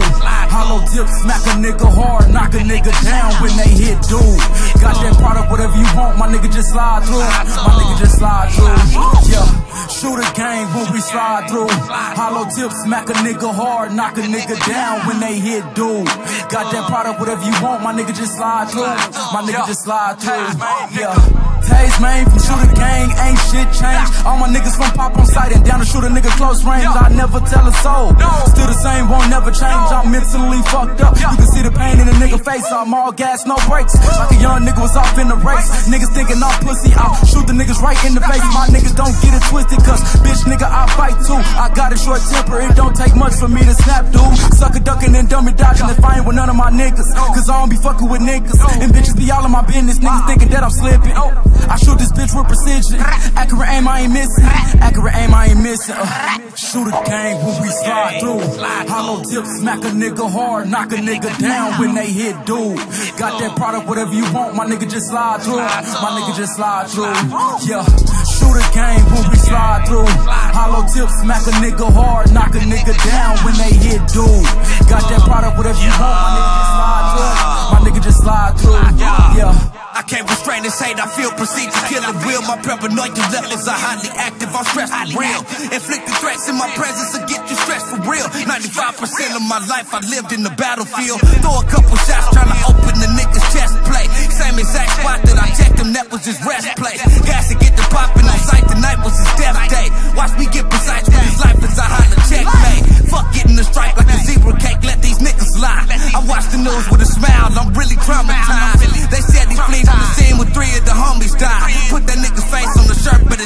Hollow tip, smack a nigga hard, knock a nigga down when they hit dude. Got that product, whatever you want, my nigga just slide through. My nigga just slide through. Yeah, shoot a gang when we slide through. Hollow tip, smack a nigga hard, knock a nigga down when they hit dude. Got that product, whatever you want, my nigga just slide through. My nigga just slide through. Yeah. Tazemane from shooter gang, ain't shit changed. All my niggas from pop on sight and down to shoot a nigga close range. I never tell a soul. Still the same, won't never change. I'm mentally fucked up. You can see the pain in a nigga face. I'm all gas, no brakes. Like a young nigga was off in the race. Niggas thinking I'm pussy. I'll shoot the niggas right in the face. My niggas don't get it twisted, cause bitch nigga, I fight too. I got a short temper, it don't take much for me to snap, dude. Sucker niggas. Cause I don't be fucking with niggas. And bitches be all in my business. Niggas thinking that I'm slipping. I shoot this bitch with precision. Accurate aim, I ain't missing. Accurate aim, I ain't missing. Uh, shoot a gang when we slide through. Hollow tip, smack a nigga hard, knock a nigga down when they hit dude. Got that product, whatever you want, my nigga just slide through. My nigga just slide through. Yeah, shoot a gang when we slide through. Hollow tip, smack a nigga hard, knock a nigga down when they hit dude. Got that product, whatever you want, my nigga just slide through. My nigga just slide through. Yeah. I can't restrain this hate, I feel proceed to kill it real. My paranoia levels are highly active, I'm stressed for real. Inflicting threats in my presence to get you stressed for real. 95% of my life I lived in the battlefield. Throw a couple shots trying to open the nigga's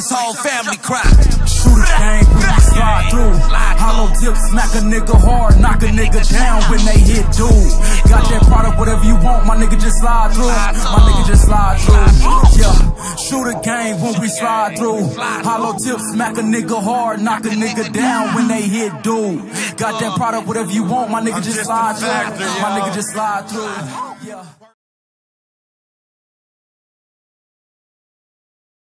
his whole family cried. Shoot a gang when we slide through. Hollow tip, smack a nigga hard, knock a nigga down when they hit dude. Got that product, whatever you want, my nigga just slide through. My nigga just slide through. Yeah, shoot a gang when we slide through. Hollow tip, smack a nigga hard, knock a nigga down when they hit dude. Got that product, whatever you want, my nigga just slide through. My nigga just slide through. Yeah.